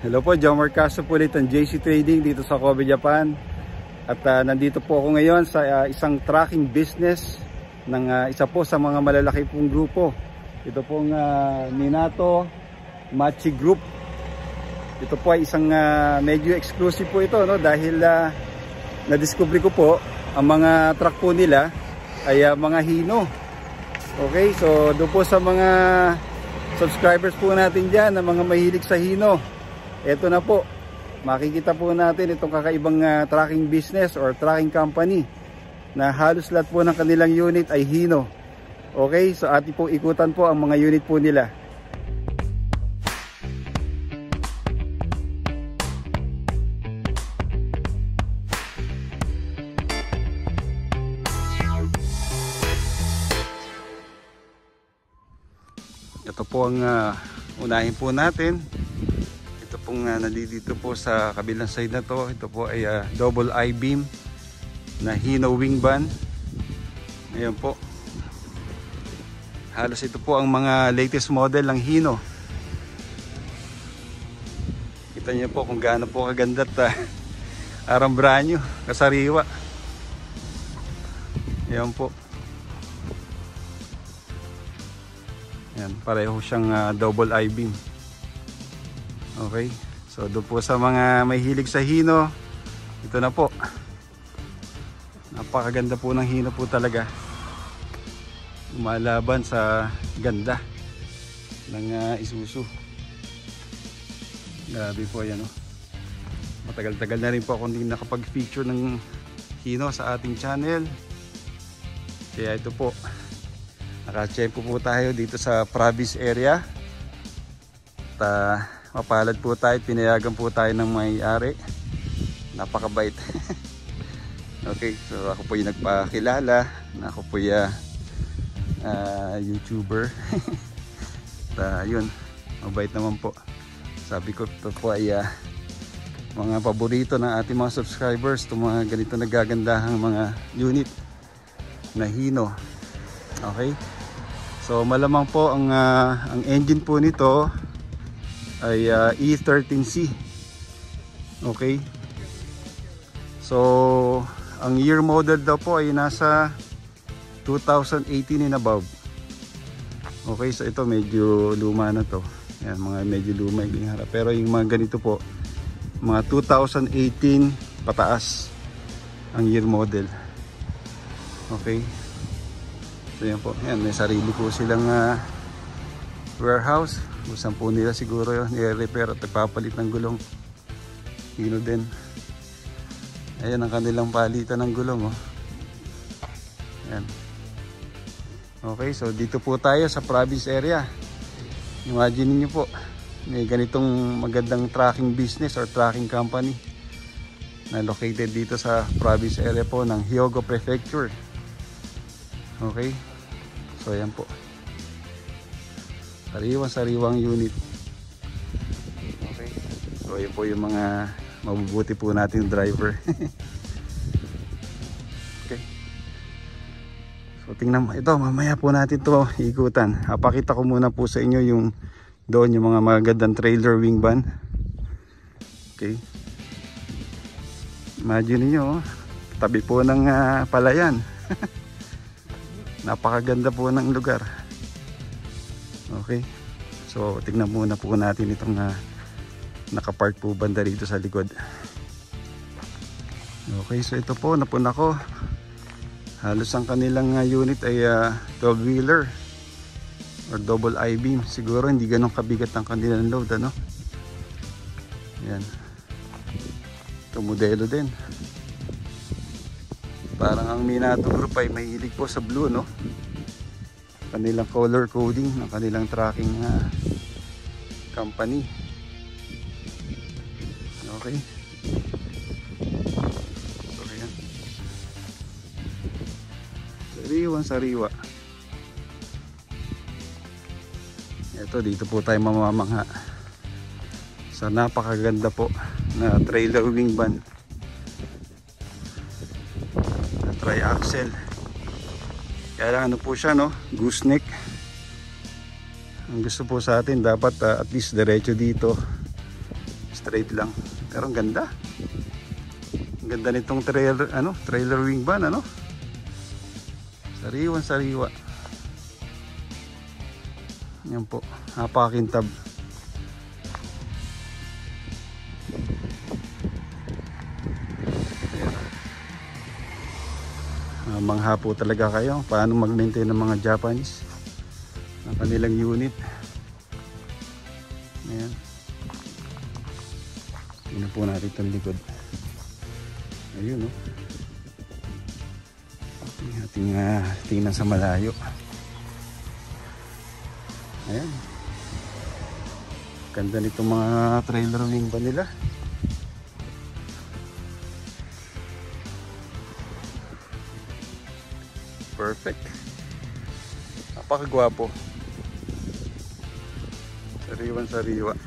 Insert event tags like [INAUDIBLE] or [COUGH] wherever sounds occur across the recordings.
Hello po, John Marcaso po ulit ng JC Trading dito sa Kobe, Japan. At uh, nandito po ako ngayon sa uh, isang tracking business ng uh, isa po sa mga malalaki pong grupo. Ito pong uh, Minato Machi Group. Ito po ay isang uh, medyo exclusive po ito no dahil uh, na-discover ko po ang mga truck po nila ay uh, mga Hino. Okay, so doon po sa mga subscribers po natin dyan na mga mahilig sa Hino ito na po. Makikita po natin itong kakaibang uh, tracking business or tracking company na halos lahat po ng kanilang unit ay Hino. Okay so ating pong ikutan po ang mga unit po nila. Ito po ang uh, unahin po natin pong uh, nandito po sa kabilang side na to. Ito po ay uh, double I-beam na Hino wing van ngayon po. Halos ito po ang mga latest model ng Hino. Kita niyo po kung gaano po kaganda at uh, [LAUGHS] arang branyo kasariwa. Yan po. Yan, pareho siyang uh, double I-beam. Okay. So doon po sa mga may hilig sa hino, ito na po. Napakaganda po ng hino po talaga. Lumalaban sa ganda ng uh, Isuzu. Grabe po yan. Oh. Matagal-tagal na rin po ako hindi nakapag-feature ng hino sa ating channel. Kaya ito po Nakachempo po tayo dito sa province area. At uh, mapalad po tayo, pinayagan po tayo ng may-ari. Napakabait. [LAUGHS] okay, so ako po yung nagpakilala. Ako po yung uh, YouTuber. [LAUGHS] At uh, yun, mabait naman po. Sabi ko ito po ay uh, mga paborito ng ating mga subscribers. Itong mga ganito nagagandahang mga unit na hino. Okay? So malamang po ang uh, ang engine po nito ay uh, E13C. Okay? So ang year model daw po ay nasa 2018 and above. Okay, so ito medyo luma na to. Yan, mga medyo luma yung harap. Pero yung mga ganito po, mga 2018 pataas ang year model. Okay. So yan po, yan, may sarili po silang uh, warehouse. Usan po nila siguro yun, nire-repair at nagpapalit ng gulong. Hino din. Ayan ang kanilang palitan ng gulong. Oh. Yan. Okay, so dito po tayo sa province area. Imagine niyo po, may ganitong magandang tracking business or tracking company na located dito sa province area po ng Hyogo Prefecture. Okay. So ayan po. Sariwang-sariwang unit. Okay. So ayan po yung mga mabubuti po nating driver. [LAUGHS] okay. So tingnan mo. Ito mamaya po natin to ikutan. Papakita ko muna po sa inyo yung doon yung mga magandang trailer wing van. Okay. Imagine niyo oh, tabi po ng uh, palayan. [LAUGHS] napakaganda po ng lugar okay? So tignan muna po natin itong uh, nakapark po banda rito sa likod. Okay so ito po napuna ko. Halos ang kanilang uh, unit ay uh, 12 wheeler or double I-beam. Siguro hindi ganong kabigat ang kanilang load ano? Yan ito modelo din. Parang ang Minato Group ay mahilig po sa blue, no? Kanilang color coding ng kanilang tracking uh, company. Okay. So, ayan. Sariwan sariwa. Ito, dito po tayo mamamangha. Sa napakaganda po na trailer wing van tri-axle kaya ano po siya no gooseneck ang gusto po sa atin dapat uh, at least diretso dito straight lang. Pero ang ganda. Ang ganda nitong trailer, ano, trailer wing van, ano? Sariwan sariwa. Yan po, napakakintab. Mangha po talaga kayo paano mag-maintain ng mga Japanese ng kanilang unit. Ayan. Tingnan po natin itong likod. Ayun, no? Ating uh, tingnan sa malayo. Ayan. Ganda nitong mga trailer wing ba nila. Perfect. Napakagwapo. Sariwan sariwa.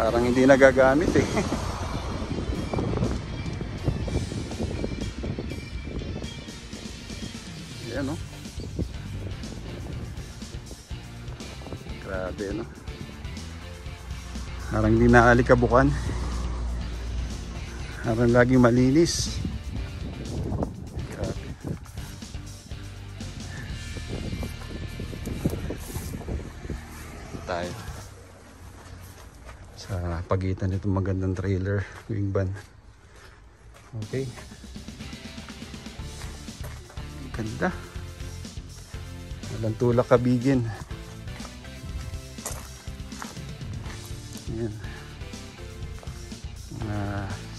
Parang hindi nagagamit eh. [LAUGHS] Ayan no. Grabe no. Parang hindi naalikabukan. Parang laging malinis. Tayo. Sa pagitan nitong magandang trailer, wing van. Okay. Ganda. Walang tulak kabigin. Ayan. Mga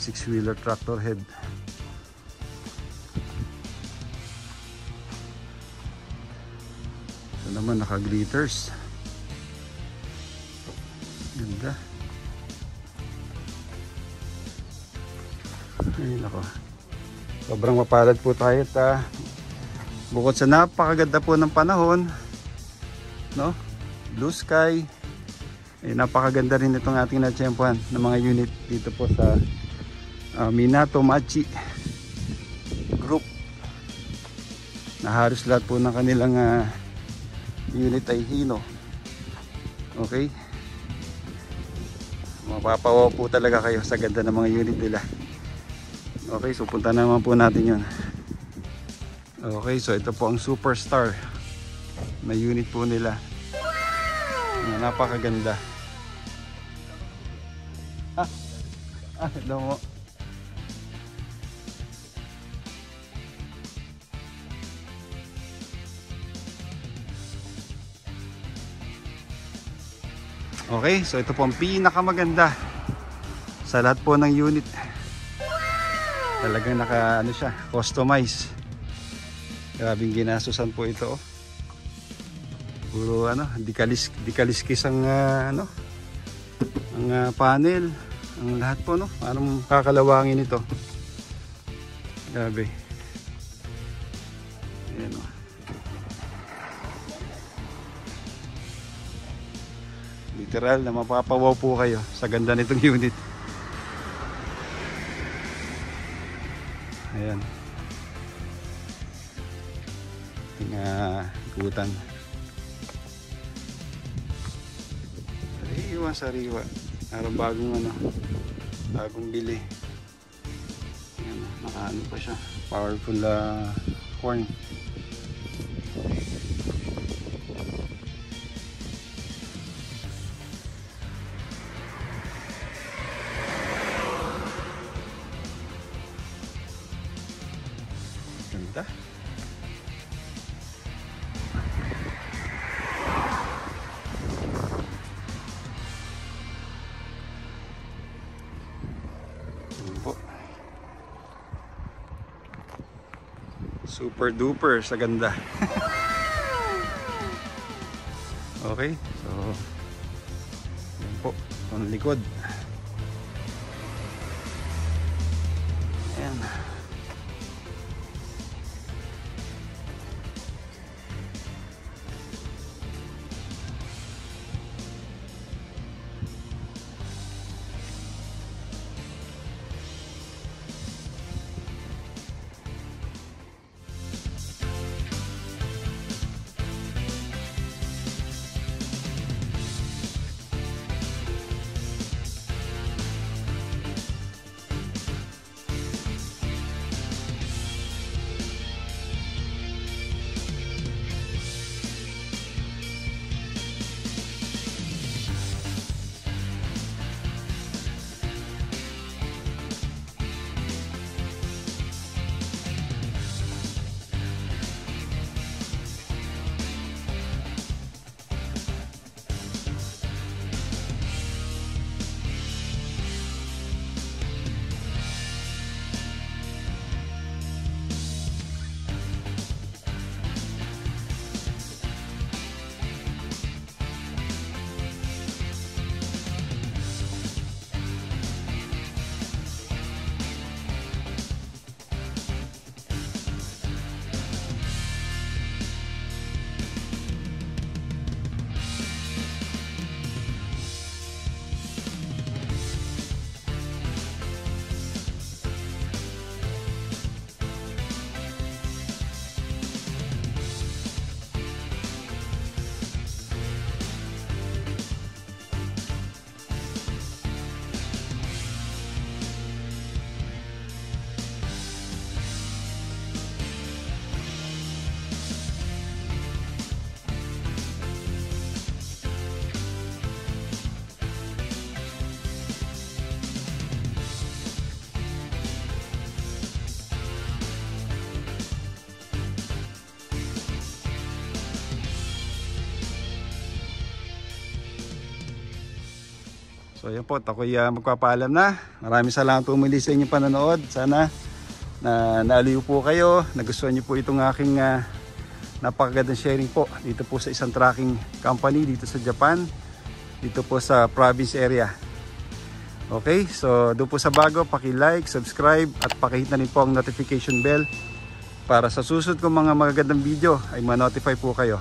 six-wheeler tractor head. Naman naka-glitters. Ganda. Ay nako. Sobrang mapalad po tayo at ah, bukod sa napakaganda po ng panahon, no? Blue sky. Eh, napakaganda rin itong ating natsyempuan ng mga unit dito po sa ah, Minato Machi group. Na halos lahat po ng kanilang ah, unit ay Hino. Okay? Mapapawaw po talaga kayo sa ganda ng mga unit nila. Okay, so punta naman po natin yun. Okay, so ito po ang Superstar. May unit po nila. Wow! Napakaganda. Ah, ah, hello Okay, so ito po ang pinakamaganda sa lahat po ng unit. Talagang naka ano siya, customize. Grabing ginasusan po ito. oh. Puro ano, dikalis dikaliskis ang ah, ano ang ah, panel, ang lahat po no. Parang kakalawangin ito. Grabe. Literal na mapapawaw po kayo sa ganda nitong [LAUGHS] unit. Ayan. Ating uh, ikutan. Sariwa, sariwa. Parang bagong ano, bagong bili. Ayan, nakaano pa siya. Powerful uh, corn. Super duper sa ganda. okay, so yun po, ang likod. So yan po, ako'y uh, magpapaalam na. Maraming salamat po muli sa inyong panonood. Sana na naaliw po kayo, nagustuhan niyo po itong aking uh, napakagandang sharing po dito po sa isang tracking company dito sa Japan, dito po sa province area. Okay, so doon po sa bago, paki-like, subscribe at pakihit na rin po ang notification bell para sa susunod kong mga magagandang video ay ma-notify po kayo.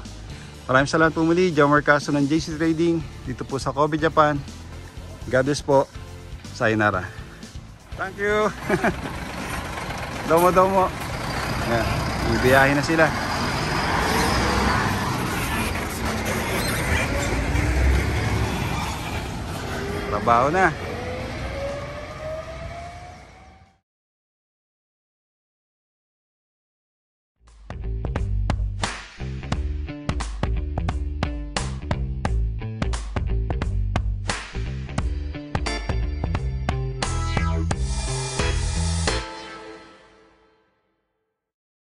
Maraming salamat po muli, John Marcaso ng JC Trading dito po sa Kobe, Japan. God bless po. Sayonara. Thank you. [LAUGHS] domo domo. Yan, ibiyahin na sila. Trabaho na.